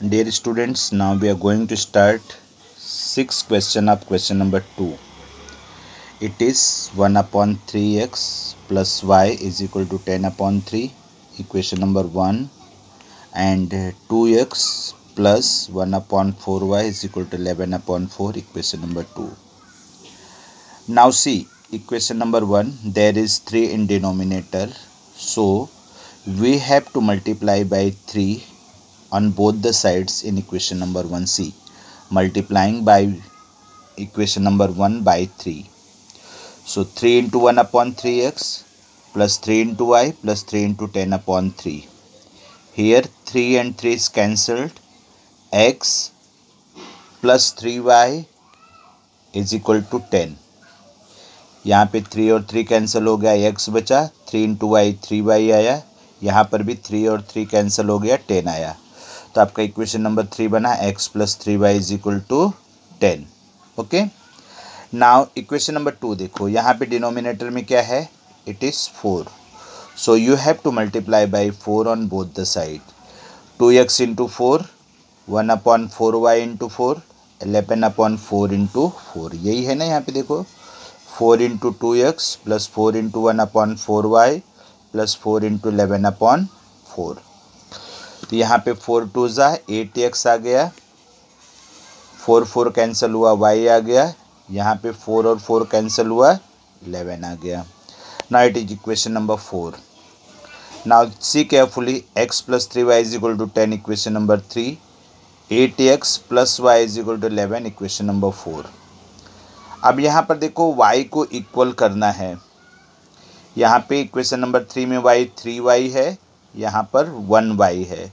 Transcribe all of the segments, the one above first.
dear students now we are going to start six question of question number 2 it is 1 upon 3x plus y is equal to 10 upon 3 equation number 1 and 2x plus 1 upon 4y is equal to 11 upon 4 equation number 2 now see equation number 1 there is 3 in denominator. So we have to multiply by 3 on both the sides in equation number 1c multiplying by equation number 1 by 3 so 3 into 1 upon 3x plus 3 into y plus 3 into 10 upon 3 here 3 and 3 is cancelled x plus 3y is equal to 10 यहाँ पे three और three cancel हो गया x बचा three into y three y आया यहाँ पर भी थ्री और थ्री कैंसिल हो गया टेन आया तो आपका इक्वेशन नंबर थ्री बना x plus three y is equal to ten okay now equation number two देखो, यहाँ पे डिनोमिनेटर में क्या है? It is four so you have to multiply by four on both the side two x into four one upon four y into four eleven upon four into four यही है ना यहाँ पे देखो? Four into two x plus four into one upon four y plus four into eleven upon four तो यहाँ पे four two ज़ा एट एक्स आ गया। फोर फोर कैंसिल हुआ वाई आ गया। यहाँ पे फोर और फोर कैंसिल हुआ इलेवन आ गया। ना it is equation number four now see carefully x plus three y is equal to ten equation number three eight x plus y is equal to eleven equation number four अब यहाँ पर देखो, y को equal करना है। यहाँ पे equation number three में y थ्री वाई है। यहाँ पर वन वाई है।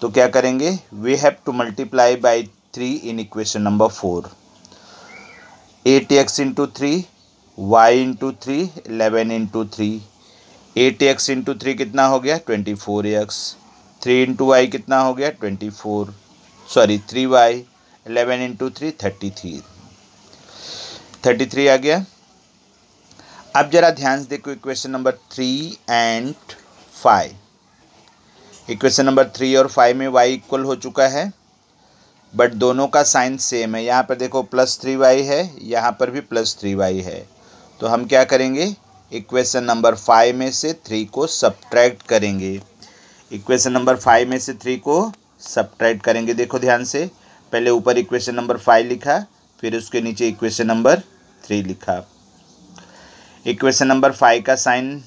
तो क्या करेंगे? We have to multiply by three in equation number four eight x into three y into three eleven into three eight x into three कितना हो गया? Twenty four x three into y कितना हो गया? Twenty four sorry three y eleven into three thirty three thirty three आ गया। अब जरा ध्यान से देखो equation number three and five equation number three और फाइव में वाई इक्वल हो चुका है बट दोनों का साइन सेम है। यहाँ पर देखो प्लस थ्री वाई है, यहाँ पर भी प्लस थ्री वाई है। तो हम क्या करेंगे? इक्वेशन नंबर फाइव में से थ्री को सब्ट्रैक्ट करेंगे। इक्वेशन नंबर फाइव में से थ्री को सब्ट्रैक्ट करेंगे। देखो ध्यान से, पहले ऊपर इक्वेशन नंबर फाइव लिखा, फिर उसके नीचे इक्वेशन नंबर थ्री लिखा। इक्वेशन नंबर फाइव का साइन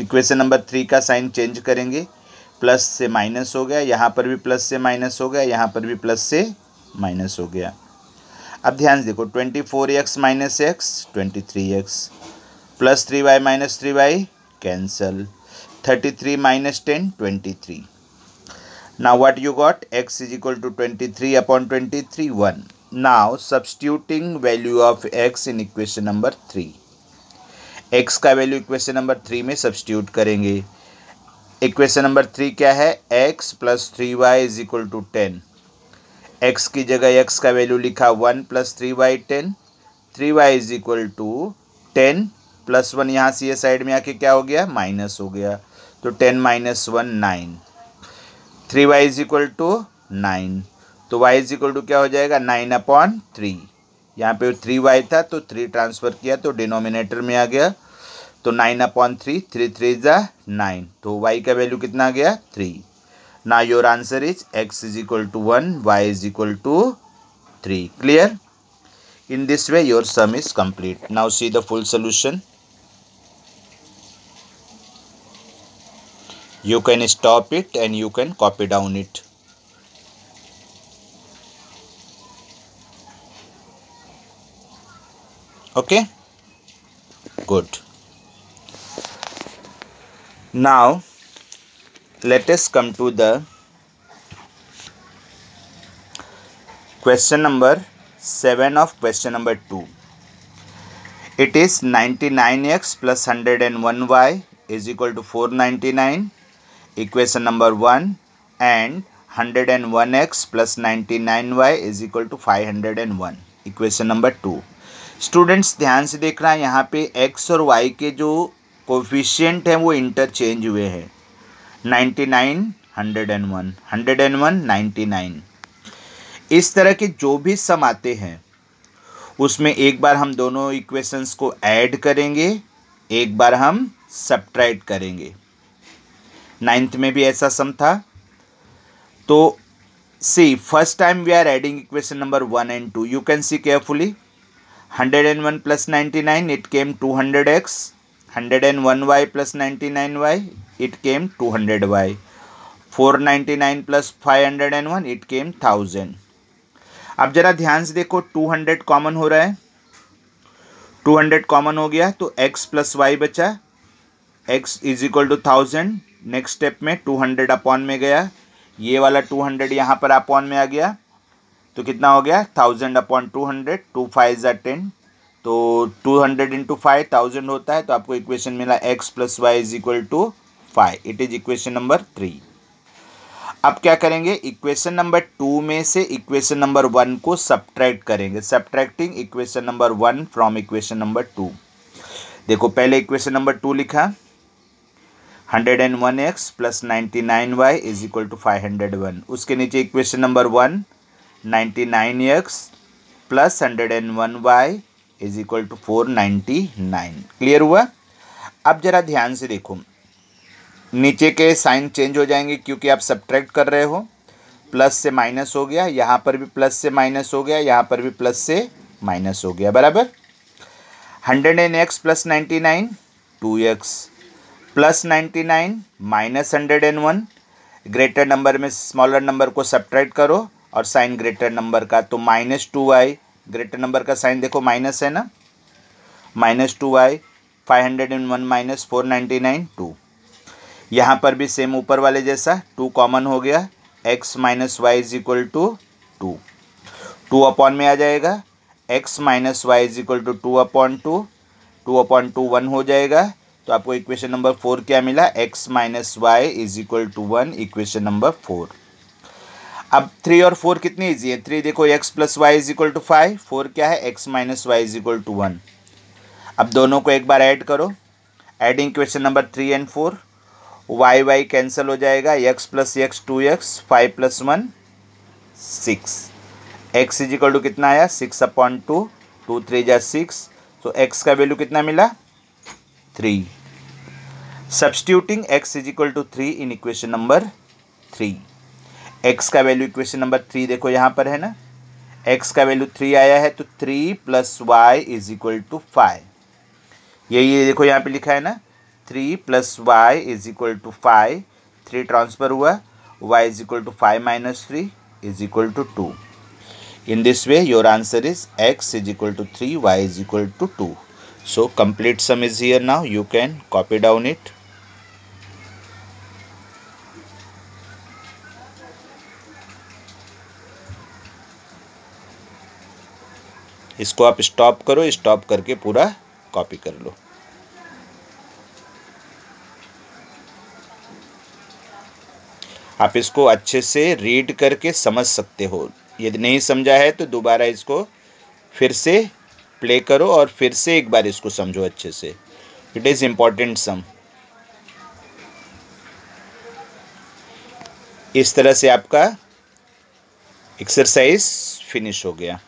इक्वेशन नंबर थ्री का साइन चेंज करेंगे। प्लस से माइनस हो गया, यहाँ पर भी प्लस से माइनस हो गया, यहाँ पर भी प्लस से माइनस हो गया। अब ध्यान से देखो twenty four x minus x twenty three x plus three y minus three y cancel thirty three minus ten twenty three now what you got? x is equal to 23 upon 23 1 now substituting value of x in equation number 3 x का value equation number three में substitute करेंगे। Equation number three क्या है? X plus three y is equal to ten. X की जगह x का value लिखा one plus three y ten. Three y is equal to ten plus one यहाँ से ये साइड में आके क्या हो गया? माइनस हो गया। तो ten minus one nine. Three y is equal to nine. तो वाई इज़ इक्वल टू क्या हो जाएगा? Nine upon three. यहाँ पे थ्री वाई था तो थ्री ट्रांसफ़र किया तो डिनोमिनेटर में आ गया। तो nine upon three three three ज़ा नाइन तो वाई का वैल्यू कितना आ गया? थ्री ना your answer is x is equal to one y is equal to three clear in this way, your sum is complete. Now see the full solution. You can stop it and you can copy down it. Okay? Good. Now let us come to the question number 7 of question number 2 it is 99x plus 101y is equal to 499 equation number 1 and 101x plus 99y is equal to 501 equation number 2 students ध्यान से देख रहा है, यहाँ पे x और Y के जो कोफिशियंट हैं, वो इंटरचेंज हुए हैं। Ninety nine hundred and one hundred and one ninety nine इस तरह के जो भी सम आते हैं, उसमें एक बार हम दोनों इक्वेशंस को ऐड करेंगे, एक बार हम सब्ट्रैक्ट करेंगे। नाइन्थ में भी ऐसा सम था। तो see first time we are adding equation number one and two you can see carefully hundred and one plus ninety nine it came to hundred x hundred and one y plus ninety nine y it came to hundred y four ninety nine plus five hundred and one it came thousand अब जरा ध्यान से देखो two hundred common हो रहा है। Two hundred common हो गया तो एक्स प्लस वाई बचा। X is equal to thousand next step में टू हंड्रेड अपॉन में गया। ये वाला टू हंड्रेड यहाँ पर अपॉन में आ गया। तो कितना हो गया? Thousand upon two hundred two five ज़ा टेन तो two hundred into five thousand होता है तो आपको इक्वेशन मिला x plus y is equal to five it is equation number three अब क्या करेंगे? इक्वेशन नंबर टू में से इक्वेशन नंबर वन को सब्ट्रैक्ट करेंगे. Subtracting equation number one from equation number two देखो, पहले इक्वेशन नंबर टू लिखा. Hundred and one x plus ninety nine y is equal to five hundred one उसके नीचे equation number one ninety nine x plus hundred and one y is equal to four ninety nine clear हुआ? अब जरा ध्यान से देखो। नीचे के साइन चेंज हो जाएँगे क्योंकि आप सब्ट्रैक्ट कर रहे हो। प्लस से माइनस हो गया, यहाँ पर भी प्लस से माइनस हो गया, यहाँ पर भी प्लस से माइनस हो गया, बराबर? Hundred and x plus ninety nine two x plus ninety nine minus hundred and one greater number में स्मॉलर नंबर को सब्ट्रैक्ट करो। और साइन ग्रेटर नंबर का तो minus two y, greater number का साइन देखो माइनस है ना? Minus two y, five hundred and one minus four ninety nine two. यहाँ पर भी सेम ऊपर वाले जैसा, टू कॉमन हो गया, x minus y is equal to two. Two upon में आ जाएगा, x minus y is equal to two upon two two upon two one हो जाएगा। तो आपको इक्वेशन नंबर फोर क्या मिला? X minus y is equal to one, equation number four. अब थ्री और फोर कितनी ईजी है? थ्री देखो x plus y is equal to five four क्या है? X minus y is equal to one अब दोनों को एक बार ऐड करो. Adding question number three and four y y cancel हो जाएगा. X plus x two x five plus one six x is equal to कितना आया? Six upon two two three जा सिक्स तो एक्स का वैल्यू कितना मिला? Three substituting x is equal to three in equation number three x का value equation number three देखो यहाँ पर है ना? एक्स का वैल्यू थ्री आया है तो three plus y is equal to five यही देखो यहाँ पे लिखा है ना? Three plus y is equal to five three transfer हुआ. Y is equal to five minus three is equal to two in this way, your answer is x is equal to 3 y is equal to 2 so, complete sum is here now. You can copy down it. इसको आप stop करो stop करके पूरा copy कर लो। आप इसको अच्छे से रीड करके समझ सकते हो। यदि नहीं समझा है तो दोबारा इसको फिर से प्ले करो और फिर से एक बार इसको समझो अच्छे से। इट इज़ इंपॉर्टेंट सम इस तरह से आपका एक्सरसाइज फिनिश हो गया।